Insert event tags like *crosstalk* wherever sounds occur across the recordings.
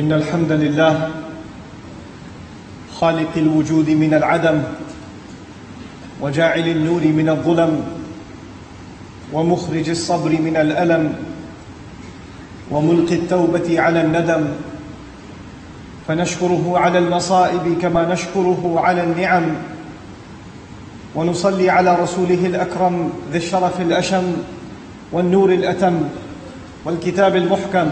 إن الحمد لله خالق الوجود من العدم وجاعل النور من الظلم ومخرج الصبر من الألم وملقي التوبة على الندم فنشكره على المصائب كما نشكره على النعم ونصلي على رسوله الأكرم ذي الشرف الأشم والنور الأتم والكتاب المحكم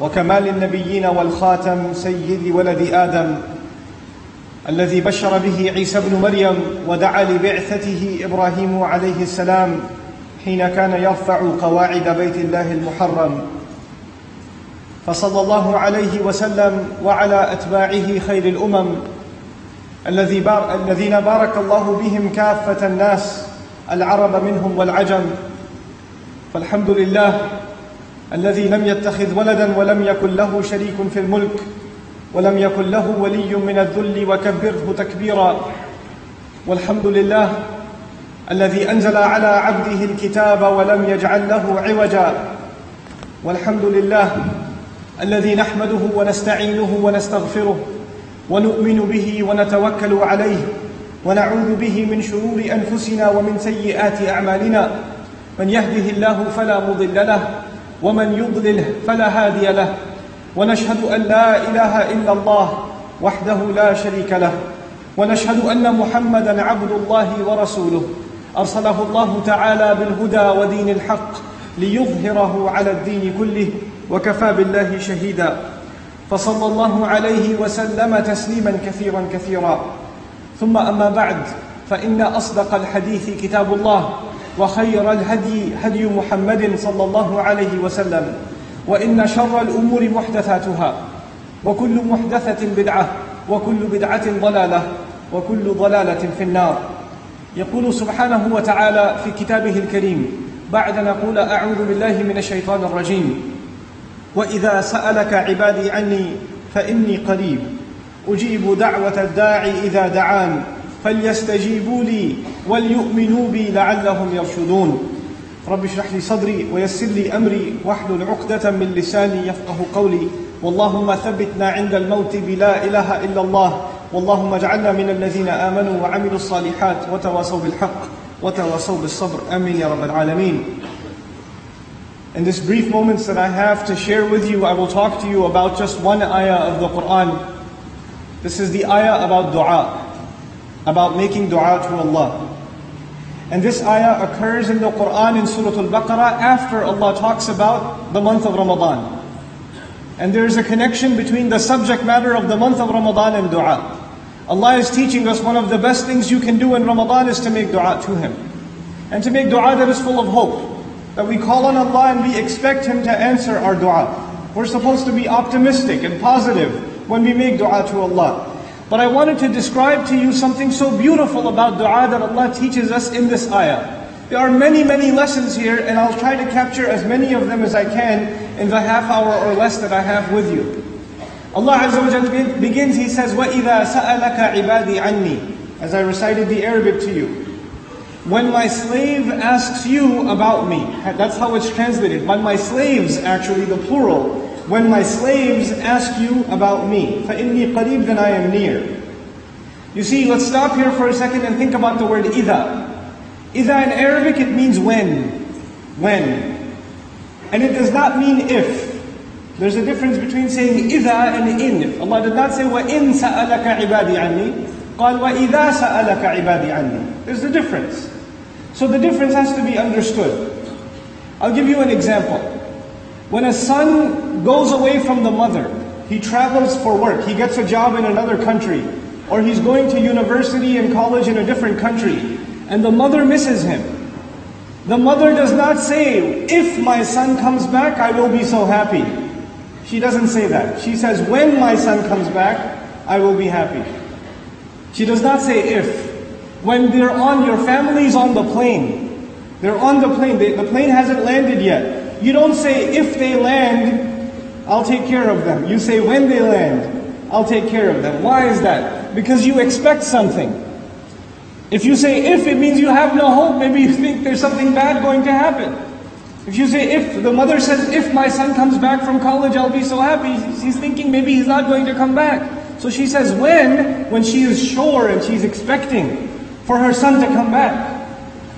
وكمال النبيين والخاتم سيد ولد آدم الذي بشر به عيسى بن مريم ودعا لبعثته إبراهيم عليه السلام حين كان يرفع قواعد بيت الله المحرم. فصلى الله عليه وسلم وعلى أتباعه خير الأمم الذي بار الذين بارك الله بهم كافة الناس العرب منهم والعجم. فالحمد لله الذي لم يتخذ ولدا ولم يكن له شريك في الملك ولم يكن له ولي من الذل وكبره تكبيرا. والحمد لله الذي أنزل على عبده الكتاب ولم يجعل له عوجا. والحمد لله الذي نحمده ونستعينه ونستغفره ونؤمن به ونتوكل عليه ونعوذ به من شرور أنفسنا ومن سيئات أعمالنا. من يهده الله فلا مضل له ومن يضلله فلا هادي له ونشهد أن لا إله إلا الله وحده لا شريك له ونشهد أن محمدا عبد الله ورسوله. أرسله الله تعالى بالهدى ودين الحق ليظهره على الدين كله وكفى بالله شهيدا. فصلى الله عليه وسلم تسليما كثيرا كثيرا. ثم أما بعد فإن أصدق الحديث كتاب الله وخير الهدي هدي محمد صلى الله عليه وسلم وإن شر الأمور محدثاتها وكل محدثة بدعة وكل بدعة ضلالة وكل ضلالة في النار. يقول سبحانه وتعالى في كتابه الكريم بعد نقول أعوذ بالله من الشيطان الرجيم. وإذا سألك عبادي عني فإني قريب. أجيب دعوة الداعي إذا دعان. فليستجيبوا لي وليؤمنوا بي لعلهم يرشدون. رب اشرح لي صدري ويسر لي أمري واحلل عقدة من لساني يفقه قولي. واللهم ثبتنا عند الموت بلا اله الا الله. واللهم اجعلنا من الذين امنوا وعملوا الصالحات وتواصوا بالحق وتواصوا بالصبر. آمين يا رب العالمين. In this brief moments that I have to share with you, I will talk to you about just one ayah of the Quran. This is the ayah about dua. About making dua to Allah. And this ayah occurs in the Quran in Surah Al-Baqarah after Allah talks about the month of Ramadan. And there is a connection between the subject matter of the month of Ramadan and dua. Allah is teaching us one of the best things you can do in Ramadan is to make dua to Him. And to make dua that is full of hope. That we call on Allah and we expect Him to answer our dua. We're supposed to be optimistic and positive when we make dua to Allah. But I wanted to describe to you something so beautiful about dua that Allah teaches us in this ayah. There are many, many lessons here, and I'll try to capture as many of them as I can in the half hour or less that I have with you. Allah Azza wa Jalla begins, He says, وَإِذَا سَأَلَكَ عِبَادِي عَنِّي As I recited the Arabic to you. When my slave asks you about me, that's how it's translated. When my slaves, actually, the plural, when my slaves ask you about me, فَإِنِّي قَرِيب then I am near. You see, let's stop here for a second and think about the word إِذَا. إِذَا in Arabic it means when. When. And it does not mean if. There's a difference between saying إِذَا and in. Allah did not say وَإِن سَأَلَكَ عِبَادِي عَنِّي قال وَإِذَا سَأَلَكَ عِبَادِي عَنِّي There's a difference. So the difference has to be understood. I'll give you an example. When a son goes away from the mother, he travels for work, he gets a job in another country, or he's going to university and college in a different country, and the mother misses him. The mother does not say, if my son comes back, I will be so happy. She doesn't say that. She says, when my son comes back, I will be happy. She does not say if. When they're on, your family's on the plane. They're on the plane. They, the plane hasn't landed yet. You don't say, if they land, I'll take care of them. You say, when they land, I'll take care of them. Why is that? Because you expect something. If you say if, it means you have no hope. Maybe you think there's something bad going to happen. If you say if, the mother says, if my son comes back from college, I'll be so happy. She's thinking maybe he's not going to come back. So she says, when? When she is sure and she's expecting for her son to come back.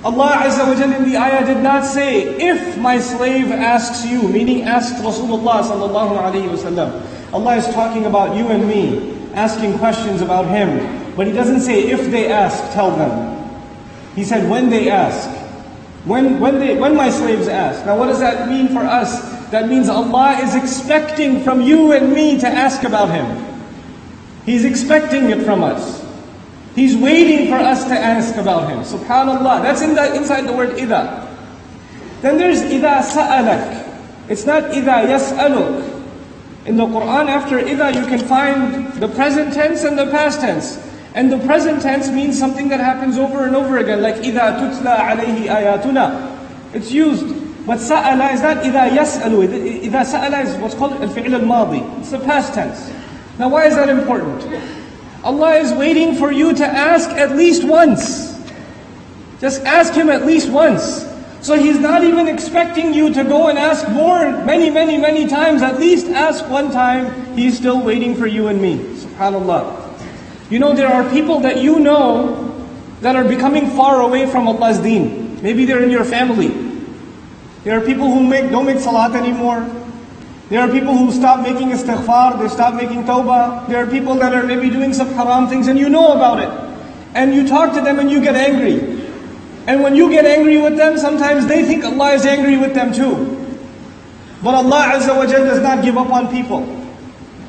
Allah Azza wa Jalla in the ayah did not say, if my slave asks you, meaning asks Rasulullah sallallahu alayhi wasallam. Allah is talking about you and me, asking questions about him. But He doesn't say, if they ask, tell them. He said, when they ask. When, when, they, when my slaves ask. Now what does that mean for us? That means Allah is expecting from you and me to ask about Him. He's expecting it from us. He's waiting for us to ask about him. Subhanallah. That's in the, inside the word ida. Then there's ida سَأَلَكَ. It's not ida يَسَأَلُكَ. In the Quran, after ida, you can find the present tense and the past tense. And the present tense means something that happens over and over again, like ida tutla عَلَيْهِ آيَاتُنَا. It's used. But sa'ala is not ida yas'alu. إِذَا سَأَلَى is what's called الفِعْلَ الْمَاضِي. It's the past tense. Now why is that important? Allah is waiting for you to ask at least once. Just ask Him at least once. So He's not even expecting you to go and ask more, many, many, many times. At least ask one time. He's still waiting for you and me. SubhanAllah. You know, there are people that you know that are becoming far away from Allah's deen. Maybe they're in your family. There are people who make, don't make salat anymore. There are people who stop making istighfar, they stop making tawbah. There are people that are maybe doing some haram things and you know about it. And you talk to them and you get angry. And when you get angry with them, sometimes they think Allah is angry with them too. But Allah Azza wa Jal does not give up on people.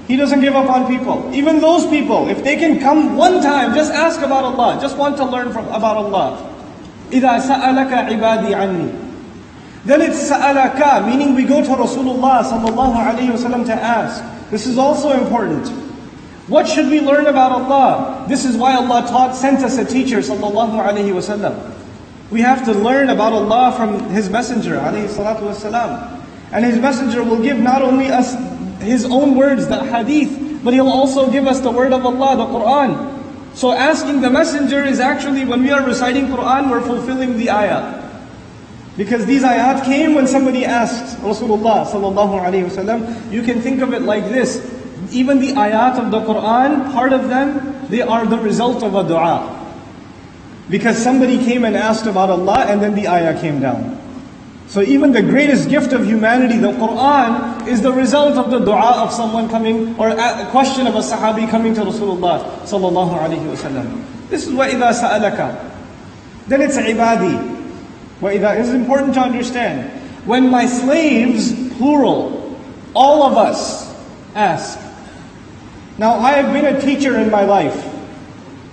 He doesn't give up on people. Even those people, if they can come one time, just ask about Allah, just want to learn from about Allah. إِذَا سَأَلَكَ عِبَادِي عَنِّي then it's sa'alaka, meaning we go to Rasulullah sallallahu alayhi wasallam to ask. This is also important. What should we learn about Allah? This is why Allah taught, sent us a teacher sallallahu alayhi wasallam. We have to learn about Allah from His Messenger alayhi salatu wasalam. And His Messenger will give not only us His own words, the hadith, but He'll also give us the word of Allah, the Quran. So asking the Messenger is actually, when we are reciting Quran, we're fulfilling the ayah. Because these ayat came when somebody asked Rasulullah sallallahu alaihi wasallam, you can think of it like this. Even the ayat of the Quran, part of them, they are the result of a dua. Because somebody came and asked about Allah and then the ayah came down. So even the greatest gift of humanity, the Quran, is the result of the dua of someone coming, or a question of a sahabi coming to Rasulullah sallallahu alaihi wasallam. This is wa idha sa'alaka. Then it's ibadi. That is important to understand. When my slaves, plural, all of us ask. Now, I have been a teacher in my life.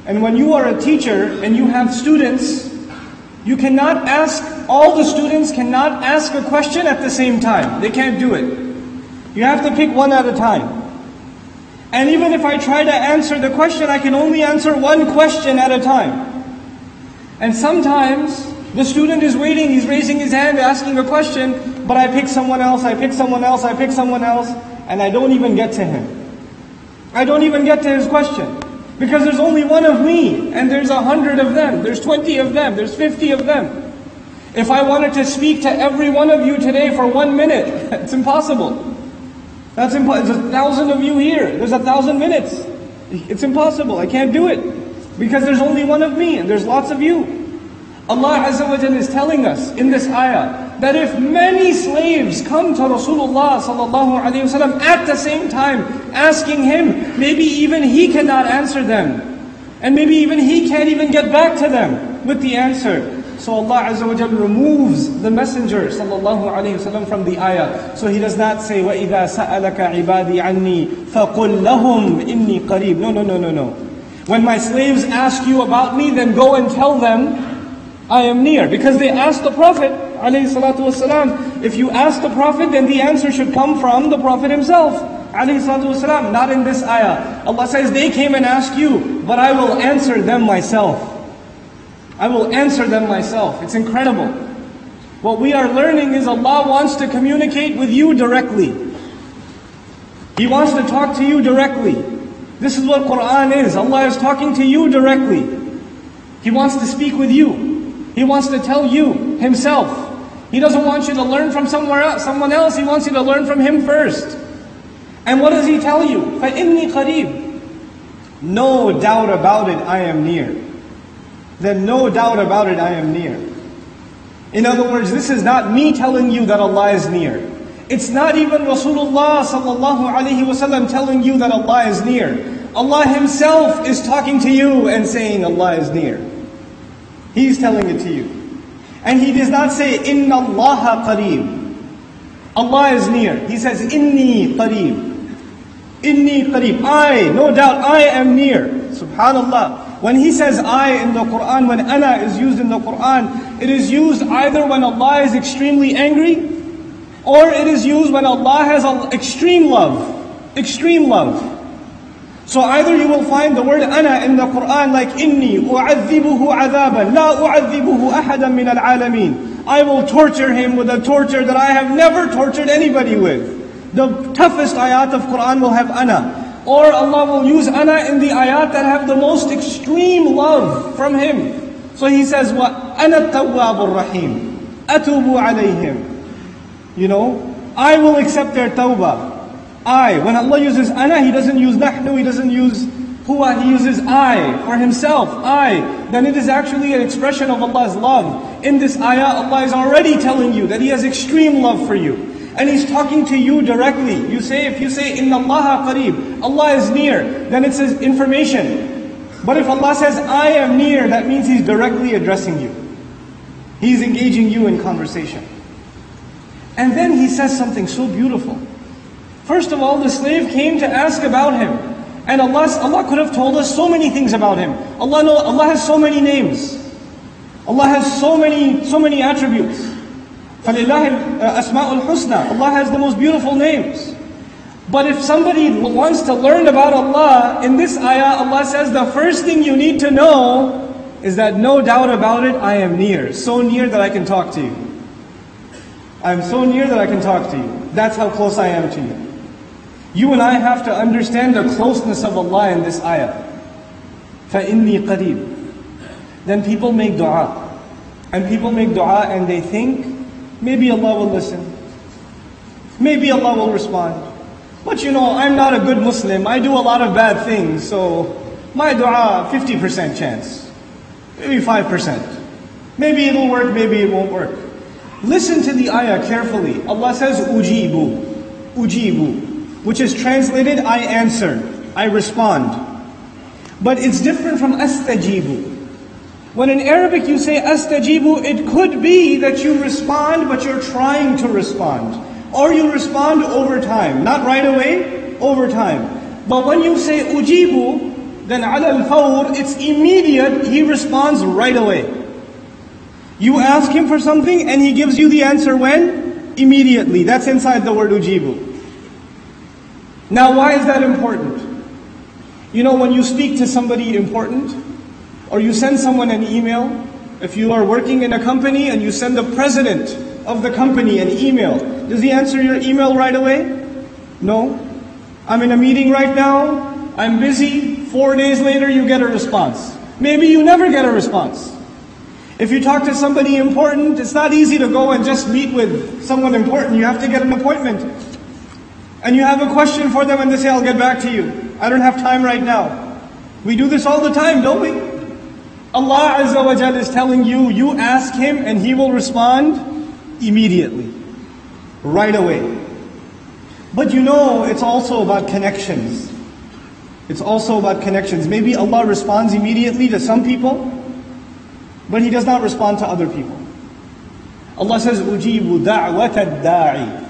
And when you are a teacher and you have students, you cannot ask, all the students cannot ask a question at the same time. They can't do it. You have to pick one at a time. And even if I try to answer the question, I can only answer one question at a time. And sometimes the student is waiting, he's raising his hand, asking a question, but I pick someone else, I pick someone else, I pick someone else, and I don't even get to him. I don't even get to his question. Because there's only one of me, and there's a hundred of them, there's 20 of them, there's 50 of them. If I wanted to speak to every one of you today for one minute, *laughs* it's impossible. That's impossible. There's a thousand of you here. There's a thousand minutes. It's impossible. I can't do it. Because there's only one of me, and there's lots of you. Allah Azza wa is telling us in this ayah that if many slaves come to Rasulullah sallallahu alaihi wasallam at the same time asking him, maybe even he cannot answer them. And maybe even he can't even get back to them with the answer. So Allah Azza wa removes the messenger sallallahu alaihi wasallam from the ayah. So he does not say, وَإِذَا سَأَلَكَ عِبَادِي عَنِّي فَقُلْ لَهُمْ إِنِّي قَرِيبٌ No, no, no, no, no. When my slaves ask you about me, then go and tell them I am near. Because they asked the Prophet, والسلام, if you ask the Prophet, then the answer should come from the Prophet himself. والسلام, not in this ayah. Allah says, they came and asked you, but I will answer them myself. I will answer them myself. It's incredible. What we are learning is Allah wants to communicate with you directly. He wants to talk to you directly. This is what Quran is. Allah is talking to you directly. He wants to speak with you. He wants to tell you Himself. He doesn't want you to learn from somewhere else, someone else. He wants you to learn from Him first. And what does He tell you? فَإِنِّي قَرِيبٌ No doubt about it, I am near. Then no doubt about it, I am near. In other words, this is not me telling you that Allah is near. It's not even Rasulullah sallallahu alaihi wasallam telling you that Allah is near. Allah Himself is talking to you and saying Allah is near. He's telling it to you. And He does not say, Inna Allah qareeb. Allah is near. He says, Inni qareeb. Inni qareeb. I, no doubt, I am near. Subhanallah. When he says I in the Quran, when ana is used in the Quran, it is used either when Allah is extremely angry, or it is used when Allah has extreme love. Extreme love. So either you will find the word ana in the Quran like inni u'adhibuhu adhaban la u'adhibuhu ahadan min al-alamin. I will torture him with a torture that I have never tortured anybody with. The toughest ayat of Quran will have ana. Or Allah will use ana in the ayat that have the most extreme love from Him. So He says, "What ana tawwabur rahim, atubu alayhim." You know, I will accept their tawbah. I. When Allah uses ana, He doesn't use nahnu, He doesn't use huwa, He uses I for Himself. I. Then it is actually an expression of Allah's love. In this ayah, Allah is already telling you that He has extreme love for you. And He's talking to you directly. You say, if you say, Inna Allah qareeb, Allah is near, then it says information. But if Allah says, I am near, that means He's directly addressing you. He's engaging you in conversation. And then He says something so beautiful. First of all, the slave came to ask about him. And Allah, Allah could have told us so many things about him. Allah, know, Allah has so many names. Allah has so many, so many attributes. فَلِلَّهِ الْأَسْمَاءُ الْحُسْنَى Allah has the most beautiful names. But if somebody wants to learn about Allah, in this ayah, Allah says the first thing you need to know is that no doubt about it, I am near. So near that I can talk to you. I'm so near that I can talk to you. That's how close I am to you. You and I have to understand the closeness of Allah in this ayah. فَإِنِّي قَرِيبٌ Then people make dua. And people make dua and they think, maybe Allah will listen. Maybe Allah will respond. But you know, I'm not a good Muslim. I do a lot of bad things, so my dua, 50% chance. Maybe 5%. Maybe it'll work, maybe it won't work. Listen to the ayah carefully. Allah says, Ujibu. Ujibu. Which is translated, I answer. I respond. But it's different from astajibu. When in Arabic you say astajibu, it could be that you respond, but you're trying to respond. Or you respond over time. Not right away, over time. But when you say ujibu, then ala al it's immediate, he responds right away. You ask him for something and he gives you the answer when? Immediately. That's inside the word ujibu. Now why is that important? You know, when you speak to somebody important, or you send someone an email, if you are working in a company and you send the president of the company an email, does he answer your email right away? No. I'm in a meeting right now, I'm busy, four days later you get a response. Maybe you never get a response. If you talk to somebody important, it's not easy to go and just meet with someone important. You have to get an appointment And you have a question for them and they say, I'll get back to you. I don't have time right now. We do this all the time, don't we? Allah Azza wa Jal is telling you, you ask Him and He will respond immediately, right away. But you know, it's also about connections. It's also about connections. Maybe Allah responds immediately to some people, but He does not respond to other people. Allah says, أُجِيبُ دَعْوَةَ الدَّاعِ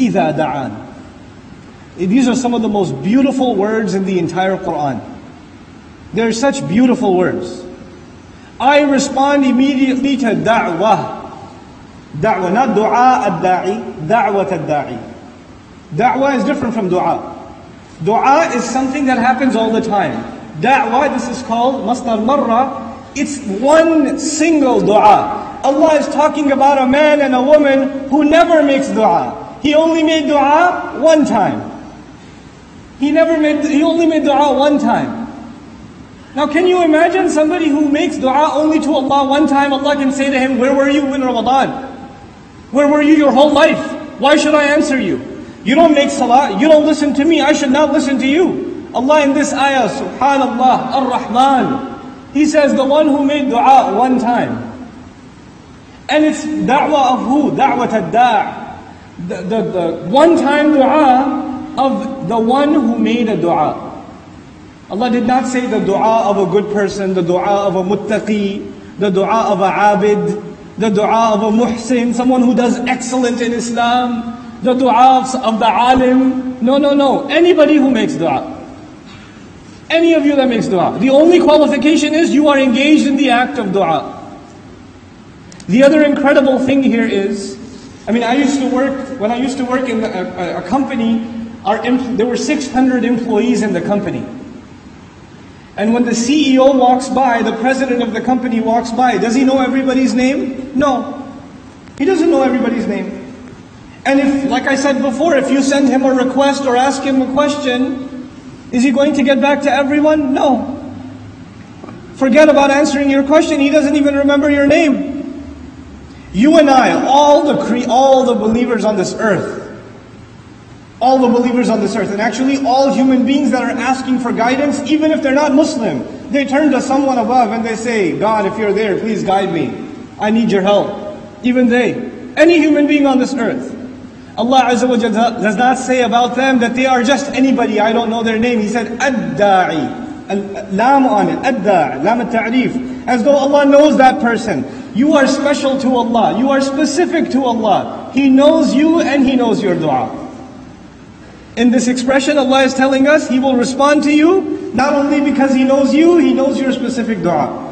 إِذَا دَعَانِ These are some of the most beautiful words in the entire Quran. They're such beautiful words. I respond immediately to da'wah. Da'wah, not dua ad-da'i, da'wat ad-da'i. Da'wah is different from dua. Dua is something that happens all the time. Da'wah, this is called masdar marra. It's one single dua. Allah is talking about a man and a woman who never makes dua. He only made dua one time. He never made, he only made dua one time. Now can you imagine somebody who makes dua only to Allah one time, Allah can say to him, where were you in Ramadan? Where were you your whole life? Why should I answer you? You don't make salah, you don't listen to me, I should not listen to you. Allah in this ayah, subhanallah, ar-Rahman, He says the one who made dua one time. And it's da'wah of who? Da'wat ad-da' the, the, the one time dua of the one who made a dua. Allah did not say the dua of a good person, the dua of a muttaqi, the dua of a abid, the dua of a muhsin, someone who does excellent in Islam, the dua of the alim. No, no, no. Anybody who makes dua. Any of you that makes dua. The only qualification is you are engaged in the act of dua. The other incredible thing here is, I mean, I used to work, when I used to work in a, a, a company, our, there were 600 employees in the company. And when the CEO walks by, the president of the company walks by, does he know everybody's name? No. He doesn't know everybody's name. And if, like I said before, if you send him a request or ask him a question, is he going to get back to everyone? No. Forget about answering your question, he doesn't even remember your name. You and I, all the cre- all the believers on this earth, all the believers on this earth, and actually all human beings that are asking for guidance, even if they're not Muslim, they turn to someone above and they say, God, if you're there, please guide me. I need your help. Even they, any human being on this earth. Allah Azza wa Jalla does not say about them that they are just anybody, I don't know their name. He said, Ad-da'i. Lam on it, Ad-da'i, Lam al-ta'rif. As though Allah knows that person. You are special to Allah. You are specific to Allah. He knows you and He knows your dua. In this expression, Allah is telling us He will respond to you not only because He knows you, He knows your specific dua.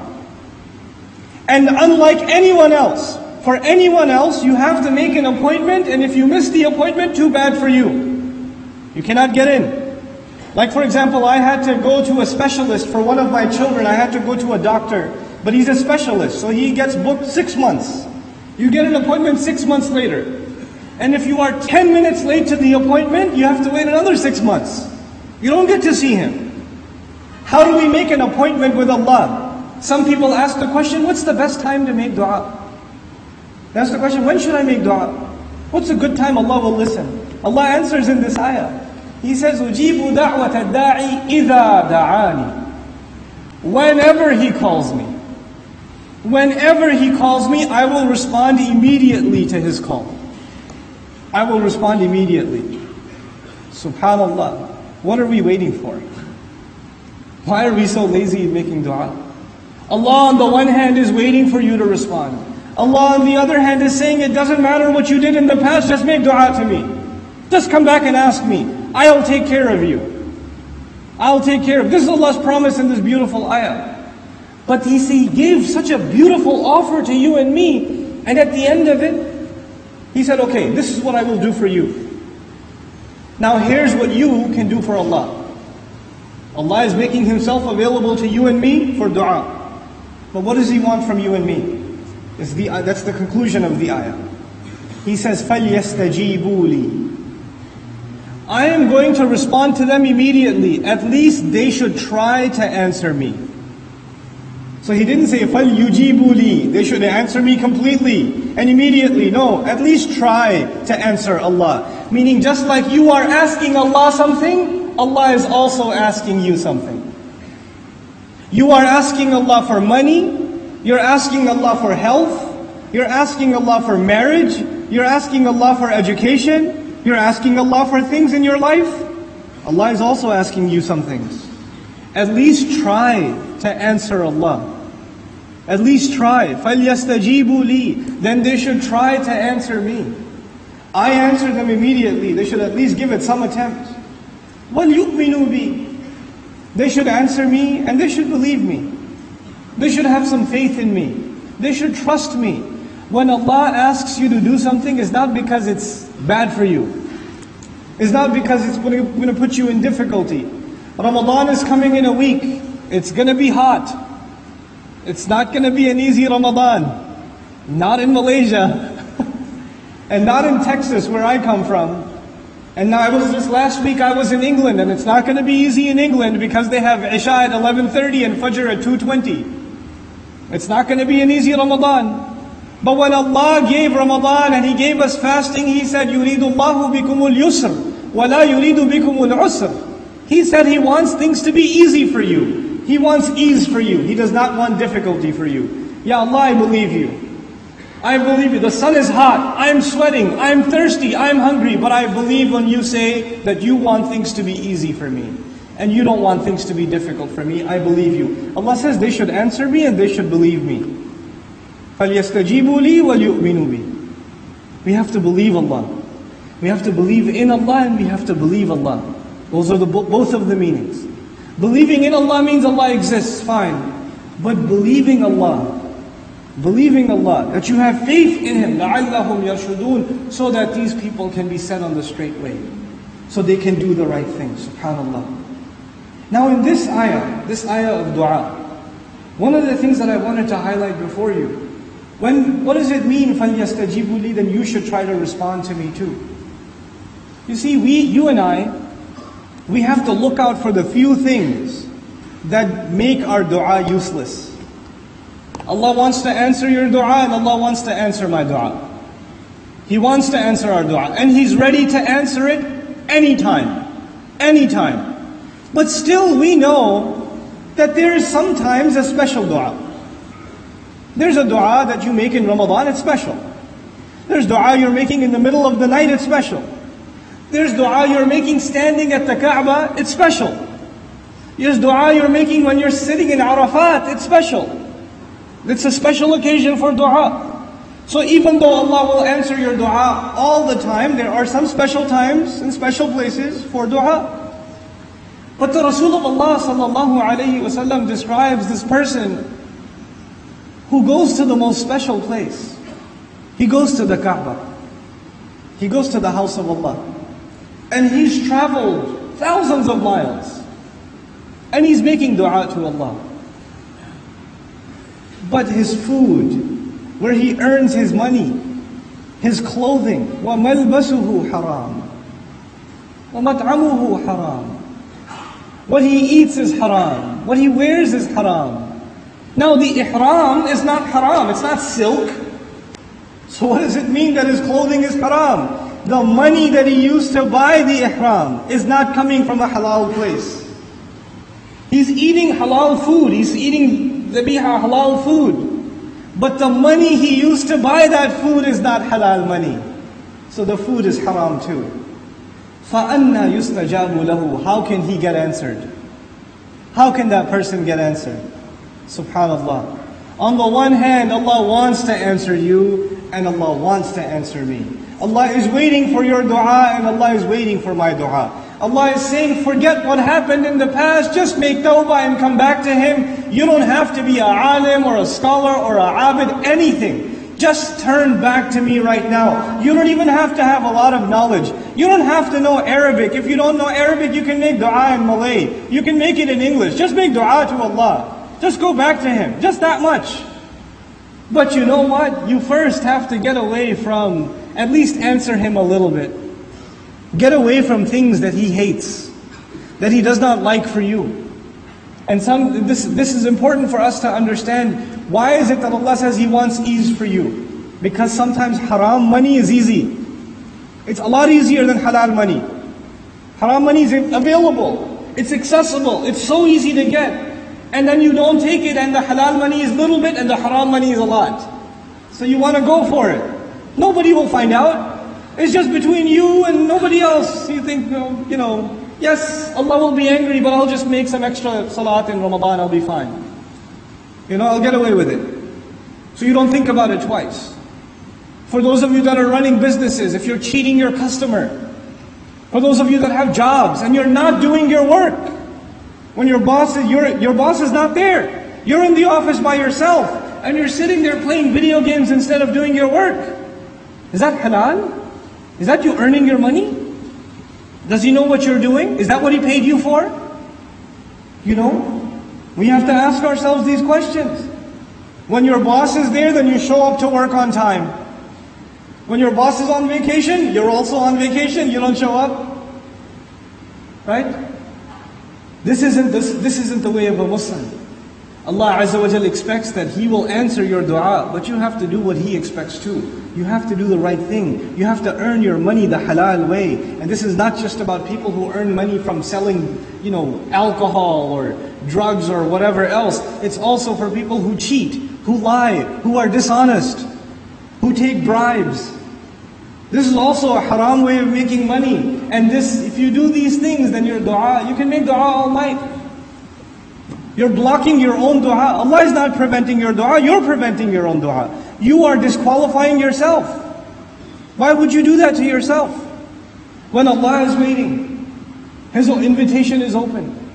And unlike anyone else, for anyone else, you have to make an appointment, and if you miss the appointment, too bad for you. You cannot get in. Like, for example, I had to go to a specialist for one of my children. I had to go to a doctor, but he's a specialist, so he gets booked six months. You get an appointment six months later. And if you are 10 minutes late to the appointment, you have to wait another six months. You don't get to see him. How do we make an appointment with Allah? Some people ask the question, what's the best time to make dua? That's the question, when should I make dua? What's a good time Allah will listen? Allah answers in this ayah. He says, أُجِيبُ دَعْوَةَ الدَّاعِ إِذَا دَعَانِ Whenever He calls me. Whenever He calls me, I will respond immediately to His call. I will respond immediately. Subhanallah. What are we waiting for? Why are we so lazy in making dua? Allah on the one hand is waiting for you to respond. Allah on the other hand is saying it doesn't matter what you did in the past, just make dua to me. Just come back and ask me. I'll take care of you. I'll take care of This is Allah's promise in this beautiful ayah. But He, he gave such a beautiful offer to you and me, and at the end of it, he said, okay, this is what I will do for you. Now here's what you can do for Allah. Allah is making Himself available to you and me for dua. But what does He want from you and me? The, that's the conclusion of the ayah. He says, فَلْيَسْتَجِيبُوا لِي I am going to respond to them immediately. At least they should try to answer me. So he didn't say, فَلْيُجِيبُوا لِي They should answer me completely and immediately. No, at least try to answer Allah. Meaning just like you are asking Allah something, Allah is also asking you something. You are asking Allah for money, you're asking Allah for health, you're asking Allah for marriage, you're asking Allah for education, you're asking Allah for things in your life. Allah is also asking you some things. At least try to answer Allah. At least try. فَلْيَسْتَجِيبُوا لِي Then they should try to answer me. I answer them immediately. They should at least give it some attempt. وَلْيُؤْمِنُوا بِي They should answer me and they should believe me. They should have some faith in me. They should trust me. When Allah asks you to do something, it's not because it's bad for you. It's not because it's going to put you in difficulty. Ramadan is coming in a week. It's going to be hot. It's not going to be an easy Ramadan. Not in Malaysia. *laughs* and not in Texas, where I come from. And now I was just last week I was in England, and it's not going to be easy in England because they have Isha at 11:30 and Fajr at 2:20. It's not going to be an easy Ramadan. But when Allah gave Ramadan and He gave us fasting, He said, يُرِيدُ اللَّهُ بِكُمُ الْيُسْرِ وَلَا يُرِيدُ بِكُمُ الْعُسْرِ He said He wants things to be easy for you. He wants ease for you. He does not want difficulty for you. Ya Allah, I believe you. I believe you. The sun is hot. I'm sweating. I'm thirsty. I'm hungry. But I believe when you say that you want things to be easy for me. And you don't want things to be difficult for me. I believe you. Allah says they should answer me and they should believe me. فَلْيَسْتَجِيبُوا لِي وَلْيُؤْمِنُوا بِي We have to believe Allah. We have to believe in Allah and we have to believe Allah. Those are the, both of the meanings. Believing in Allah means Allah exists, fine. But believing Allah, believing Allah, that you have faith in Him, لَعَلَّهُمْ يَرْشُدُونَ So that these people can be set on the straight way. So they can do the right thing, subhanAllah. Now in this ayah, this ayah of dua, one of the things that I wanted to highlight before you, when, what does it mean, فَلْيَسْتَجِيبُوا لِي Then you should try to respond to me too. You see, we, you and I, we have to look out for the few things that make our dua useless. Allah wants to answer your dua and Allah wants to answer my dua. He wants to answer our dua and He's ready to answer it anytime. Anytime. But still we know that there is sometimes a special dua. There's a dua that you make in Ramadan, it's special. There's dua you're making in the middle of the night, it's special. There's dua you're making standing at the Kaaba, it's special. There's dua you're making when you're sitting in Arafat, it's special. It's a special occasion for dua. So even though Allah will answer your dua all the time, there are some special times and special places for dua. But the Rasul of Allah sallallahu alayhi wasallam describes this person who goes to the most special place. He goes to the Kaaba. He goes to the house of Allah. And he's traveled thousands of miles. And he's making dua to Allah. But his food, where he earns his money, his clothing, وَمَلْبَسُهُ حَرَامٌ وَمَطْعَمُهُ حَرَامٌ What he eats is haram. What he wears is haram. Now the ihram is not haram, it's not silk. So what does it mean that his clothing is haram? The money that he used to buy the ihram is not coming from a halal place. He's eating halal food, he's eating the biha halal food. But the money he used to buy that food is not halal money. So the food is haram too. فَأَنَّا يُسْتَجَابُ لَهُ How can he get answered? How can that person get answered? Subhanallah. On the one hand, Allah wants to answer you, and Allah wants to answer me. Allah is waiting for your dua, and Allah is waiting for my dua. Allah is saying, forget what happened in the past, just make tawbah and come back to Him. You don't have to be a alim or a scholar or a abid, anything. Just turn back to me right now. You don't even have to have a lot of knowledge. You don't have to know Arabic. If you don't know Arabic, you can make dua in Malay. You can make it in English. Just make dua to Allah. Just go back to Him. Just that much. But you know what? You first have to get away from, at least answer Him a little bit. Get away from things that He hates, that He does not like for you. And some, this, this is important for us to understand. Why is it that Allah says He wants ease for you? Because sometimes haram money is easy. It's a lot easier than halal money. Haram money is available. It's accessible. It's so easy to get and then you don't take it and the halal money is little bit and the haram money is a lot. So you want to go for it. Nobody will find out. It's just between you and nobody else. You think, you know, yes, Allah will be angry, but I'll just make some extra salat in Ramadan, I'll be fine. You know, I'll get away with it. So you don't think about it twice. For those of you that are running businesses, if you're cheating your customer, for those of you that have jobs and you're not doing your work, when your boss is, your, your boss is not there. You're in the office by yourself and you're sitting there playing video games instead of doing your work. Is that halal? Is that you earning your money? Does he know what you're doing? Is that what he paid you for? You know, we have to ask ourselves these questions. When your boss is there, then you show up to work on time. When your boss is on vacation, you're also on vacation, you don't show up. Right? This isn't, this, this isn't the way of a Muslim. Allah Azza wa Jal expects that He will answer your dua, but you have to do what He expects too. You have to do the right thing. You have to earn your money the halal way. And this is not just about people who earn money from selling, you know, alcohol or drugs or whatever else. It's also for people who cheat, who lie, who are dishonest, who take bribes. This is also a haram way of making money. And this, if you do these things, then your dua, you can make dua all night. You're blocking your own dua. Allah is not preventing your dua, you're preventing your own dua. You are disqualifying yourself. Why would you do that to yourself? When Allah is waiting, His invitation is open.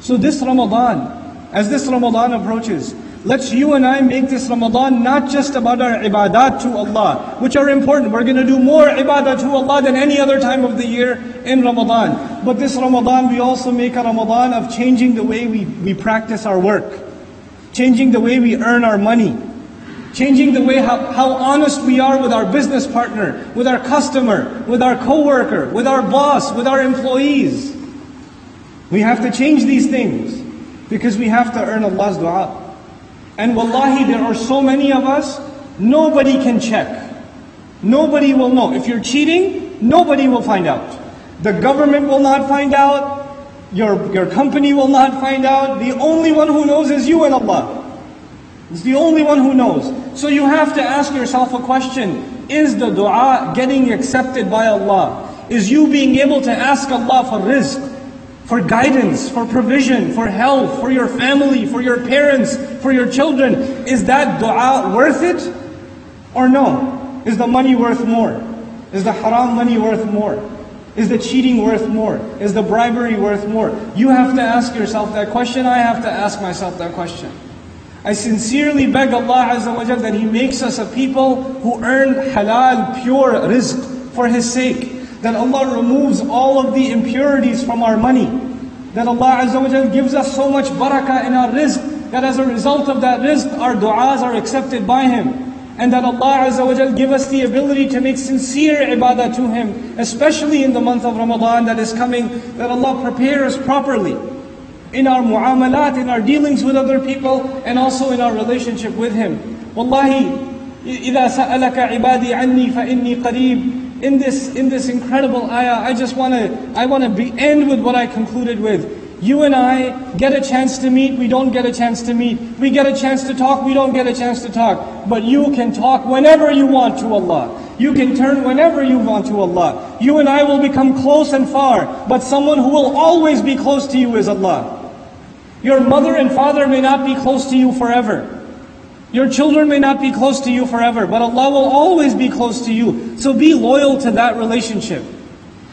So this Ramadan, as this Ramadan approaches, let's you and I make this Ramadan not just about our ibadat to Allah, which are important. We're going to do more ibadah to Allah than any other time of the year in Ramadan. But this Ramadan, we also make a Ramadan of changing the way we, we practice our work, changing the way we earn our money, changing the way how, how honest we are with our business partner, with our customer, with our coworker, with our boss, with our employees. We have to change these things because we have to earn Allah's dua. And wallahi, there are so many of us, nobody can check. Nobody will know. If you're cheating, nobody will find out. The government will not find out. Your, your company will not find out. The only one who knows is you and Allah. It's the only one who knows. So you have to ask yourself a question. Is the dua getting accepted by Allah? Is you being able to ask Allah for rizq, for guidance, for provision, for health, for your family, for your parents, for your children? Is that dua worth it? Or no? Is the money worth more? Is the haram money worth more? Is the cheating worth more? Is the bribery worth more? You have to ask yourself that question. I have to ask myself that question. I sincerely beg Allah Azza wa that He makes us a people who earn halal, pure rizq for His sake That Allah removes all of the impurities from our money. That Allah Azza wa Jal gives us so much barakah in our rizq that as a result of that rizq, our du'as are accepted by Him. And that Allah Azza wa Jal give us the ability to make sincere ibadah to Him, especially in the month of Ramadan that is coming, that Allah prepare us properly in our muamalat, in our dealings with other people, and also in our relationship with Him. Wallahi, إِذَا سَأَلَكَ عِبَادِي عَنِّي فَإِنِّي قَرِيبٌ in this, in this incredible ayah, uh, I just want to, I want to end with what I concluded with. You and I get a chance to meet, we don't get a chance to meet. We get a chance to talk, we don't get a chance to talk. But you can talk whenever you want to Allah. You can turn whenever you want to Allah. You and I will become close and far, but someone who will always be close to you is Allah. Your mother and father may not be close to you forever. Your children may not be close to you forever, but Allah will always be close to you. So be loyal to that relationship.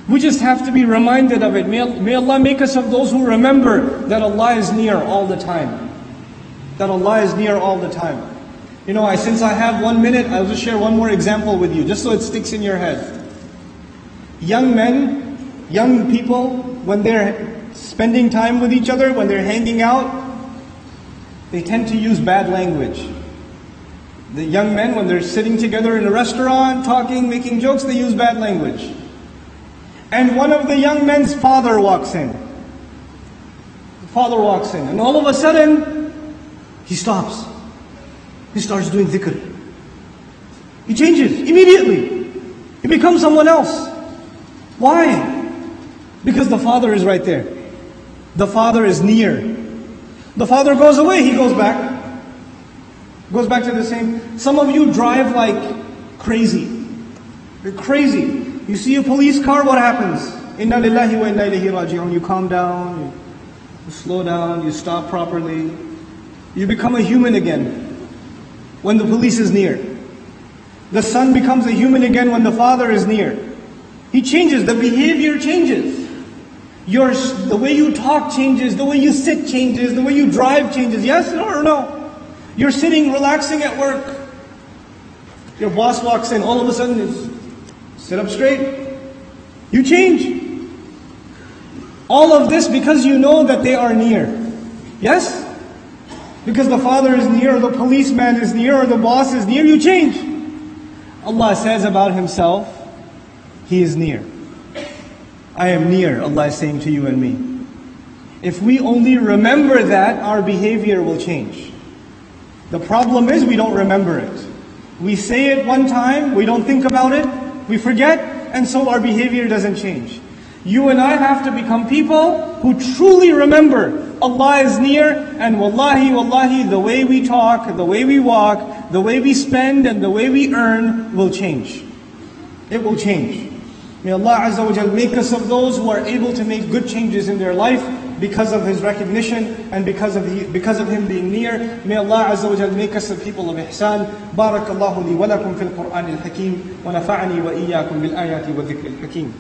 We just have to be reminded of it. May, may Allah make us of those who remember that Allah is near all the time. That Allah is near all the time. You know, I, since I have one minute, I'll just share one more example with you, just so it sticks in your head. Young men, young people, when they're spending time with each other, when they're hanging out, they tend to use bad language. The young men, when they're sitting together in a restaurant, talking, making jokes, they use bad language. And one of the young men's father walks in. The father walks in, and all of a sudden, he stops. He starts doing dhikr. He changes immediately. He becomes someone else. Why? Because the father is right there. The father is near. The father goes away, he goes back. Goes back to the same. Some of you drive like crazy. You're crazy. You see a police car, what happens? Inna lillahi wa inna ilayhi raji'un. You calm down, you slow down, you stop properly. You become a human again when the police is near. The son becomes a human again when the father is near. He changes, the behavior changes. Your, the way you talk changes, the way you sit changes, the way you drive changes. Yes or no? You're sitting, relaxing at work. Your boss walks in, all of a sudden, sit up straight. You change. All of this because you know that they are near. Yes? Because the father is near, or the policeman is near, or the boss is near, you change. Allah says about Himself, He is near. I am near, Allah is saying to you and me. If we only remember that, our behavior will change. The problem is we don't remember it. We say it one time, we don't think about it, we forget, and so our behavior doesn't change. You and I have to become people who truly remember Allah is near, and wallahi, wallahi, the way we talk, the way we walk, the way we spend, and the way we earn will change. It will change. May Allah Azza wa Jal make us of those who are able to make good changes in their life because of His recognition and because of, he, because of Him being near. May Allah Azza wa Jal make us the people of ihsan. بارك الله لي ولكم في القرآن الحكيم ونفعني وإياكم بالآيات والذكر الحكيم.